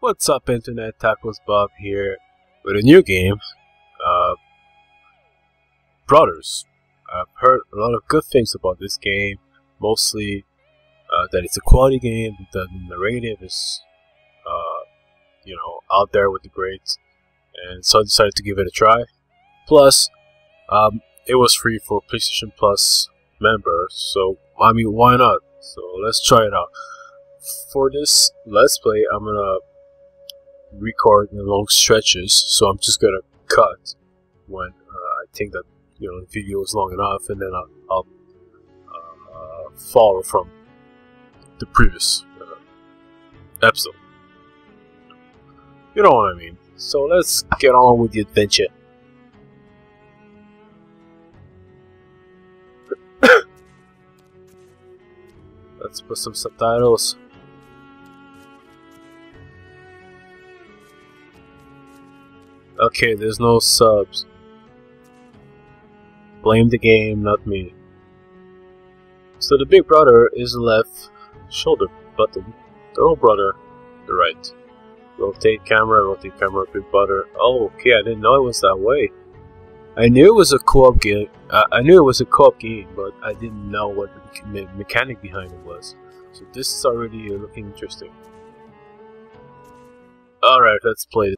What's up internet, Tacos Bob here with a new game, uh, Brothers. I've heard a lot of good things about this game, mostly uh, that it's a quality game, the narrative is, uh, you know, out there with the greats, and so I decided to give it a try. Plus, um, it was free for PlayStation Plus members, so I mean, why not? So let's try it out. For this Let's Play, I'm gonna record in long stretches, so I'm just gonna cut when uh, I think that you know the video is long enough, and then I'll, I'll uh, follow from the previous uh, episode. You know what I mean. So let's get on with the adventure. let's put some subtitles. Okay, there's no subs. Blame the game, not me. So the big brother is left shoulder button. The little brother, the right. Rotate camera, rotate camera, big brother. Oh, okay, I didn't know it was that way. I knew it was a co-op game. Uh, I knew it was a co-op game, but I didn't know what the me mechanic behind it was. So this is already looking interesting. Alright, let's play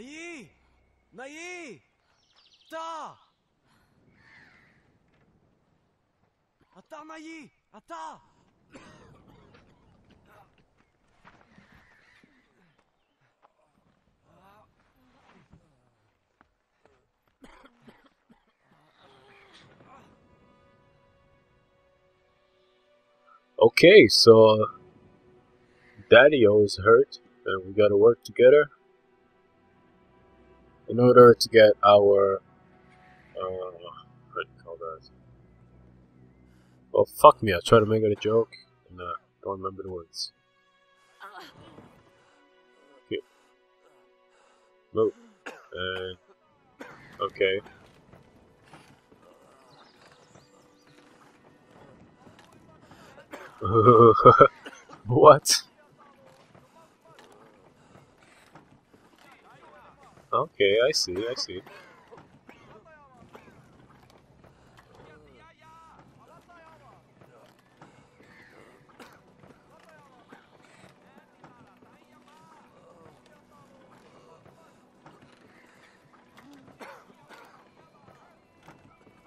Nayi! Nayi! Ata! Ata, Nayi! Ata! Okay, so Daddy-O is hurt, and we gotta work together in order to get our uh, what do you call that? Well, fuck me. I try to make it a joke and uh, don't remember the words. Okay. Move. And okay. what? Okay, I see, I see.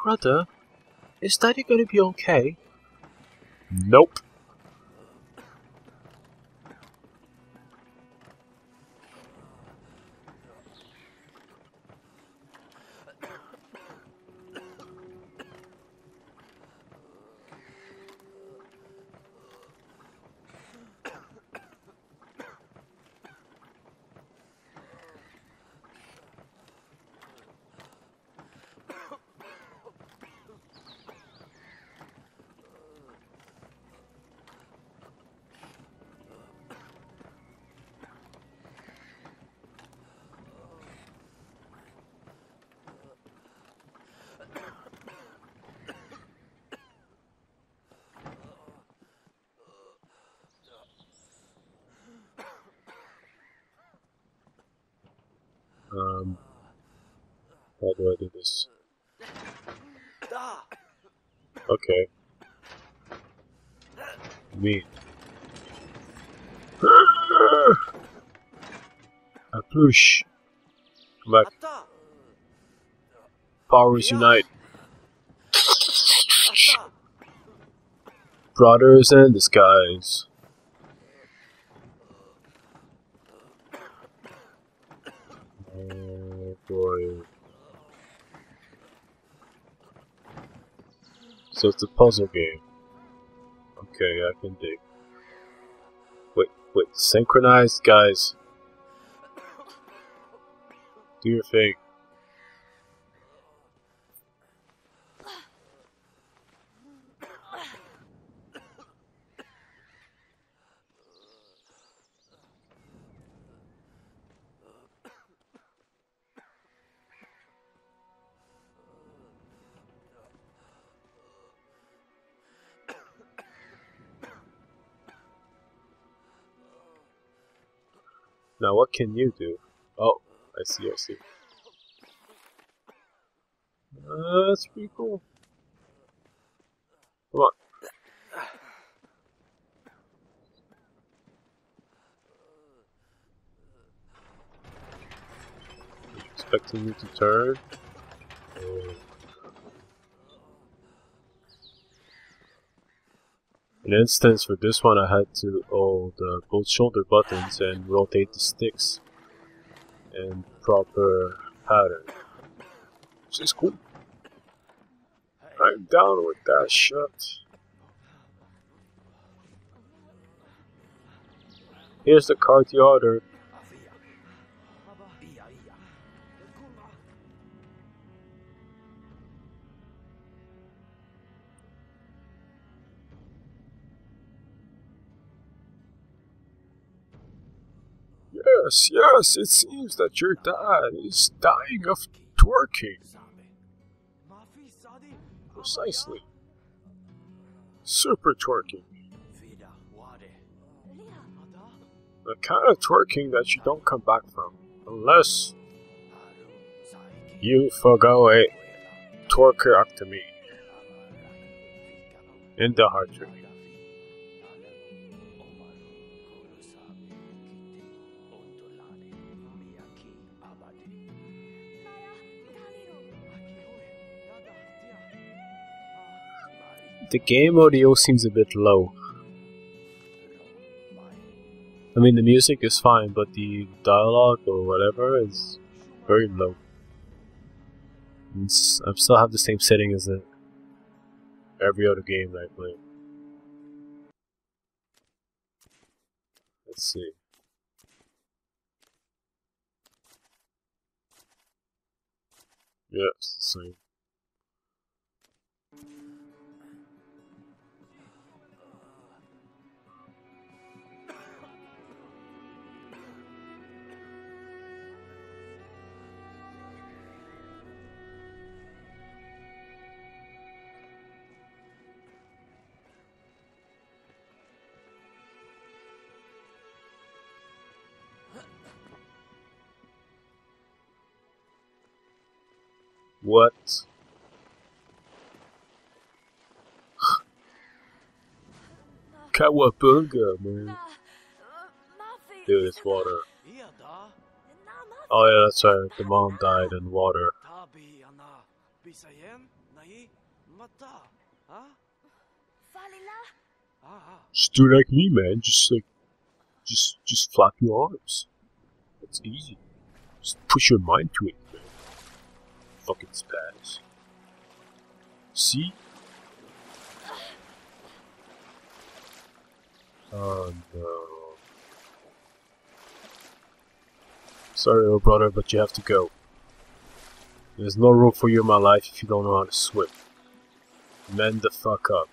Brother, is Daddy gonna be okay? Nope. How do I do this? Okay. Me. A push. Come back. Powers unite. Brothers and disguise. Oh boy. So it's a puzzle game. Okay, I can dig. Wait, wait, synchronized guys. Do your thing. Now what can you do? Oh, I see, I see. Uh, that's pretty cool. Come on. Expecting me to turn? Oh. In instance, for this one, I had to hold uh, both shoulder buttons and rotate the sticks in proper pattern. Which is cool. I'm down with that shit. Here's the card you ordered. Yes, yes, it seems that your dad is dying of twerking. Precisely. Super twerking. The kind of twerking that you don't come back from. Unless you forgo a twerkerectomy in the heart. The game audio seems a bit low. I mean, the music is fine, but the dialogue or whatever is very low. It's, I still have the same setting as every other game that I play. Let's see. Yeah, it's the same. What? Kawabunga, man. Dude, it's water. Oh yeah, that's right. The mom died in water. Just do like me, man. Just like, just, just flap your arms. It's easy. Just push your mind to it. Fucking spaz. See? Oh no. Sorry, little brother, but you have to go. There's no room for you in my life if you don't know how to swim. Mend the fuck up.